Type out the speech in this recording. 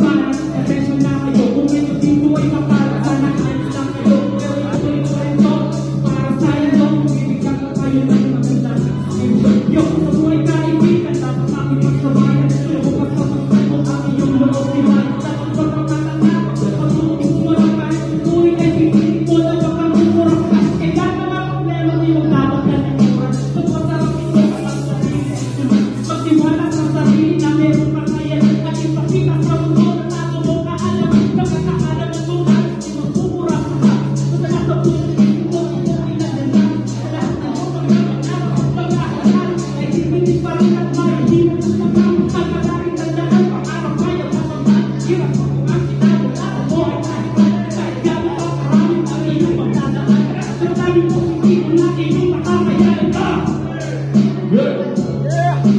time. Good. Yeah.